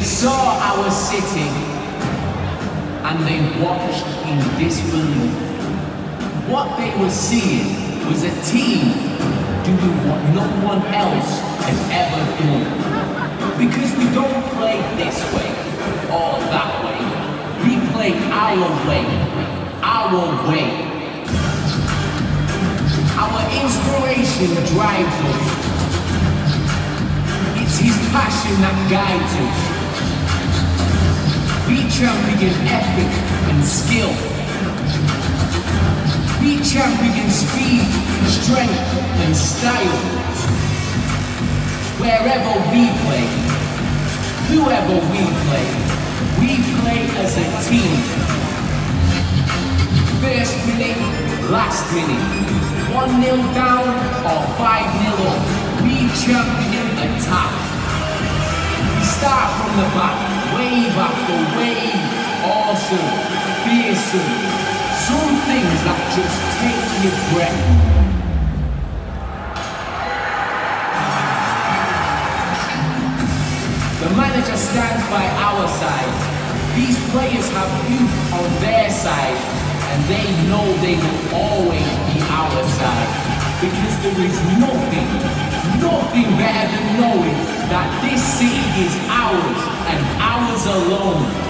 They saw our city and they watched in disbelief. What they were seeing was a team doing what no one else has ever done. Because we don't play this way or that way. We play our way, our way. Our inspiration drives us. It's his passion that guides us. Beat jumping is epic and skill. Beat jumping in speed, strength, and style. Wherever we play, whoever we play, we play as a team. First minute, last minute. 1 0 down or 5 0 up. We champion attack. We start from the back wave after wave. Awesome, fearsome. Some things that just take your breath. The manager stands by our side. These players have youth on their side they know they will always be our side. Because there is nothing, nothing better than knowing that this city is ours and ours alone.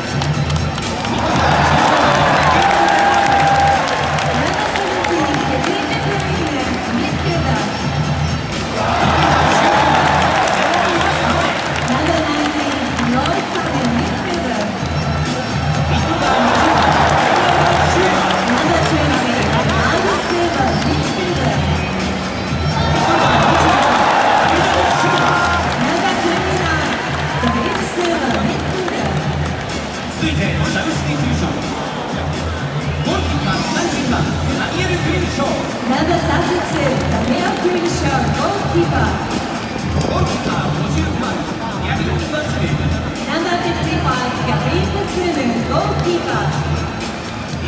いておしゃべしに優勝ゴールキーパー人ダニエル・リナンバー32ダニエル・リゴールキーパーゴールキーパー5番ヤリン・ツルナンバー55リツルゴールキーパー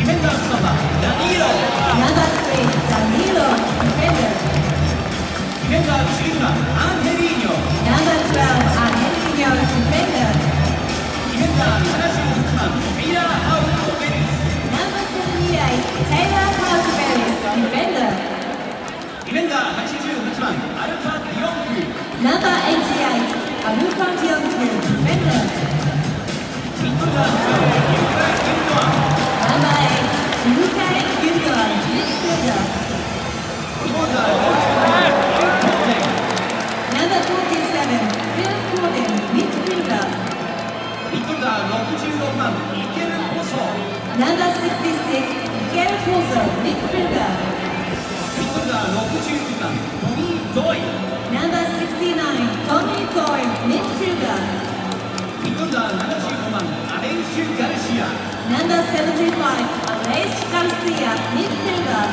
ディフェンダースーダニエルナンバー3 Number 75, Alex Garcia, midfielder.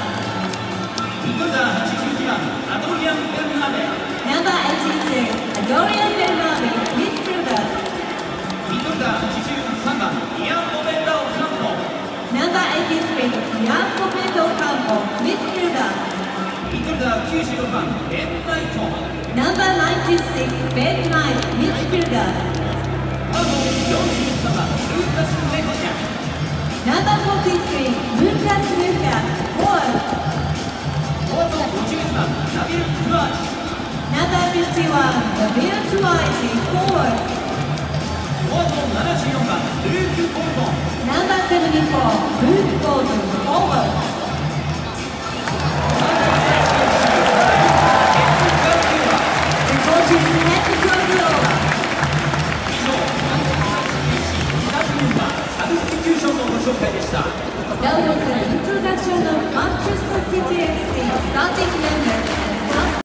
Number 82, Adorian Bernabe. Number 82, Adorian Bernabe. 96番ベン・ライトナンバー96ベン・ライトミッチピルダーハーモン4番ルーカス・レコニャナンバー43ルーカス・ルーカーフォー5番ナビル・クワーチナンバー51ビル・ツワージ、フーフ74番ルーク・ゴールドナンバー74ルーク・ゴールドーォ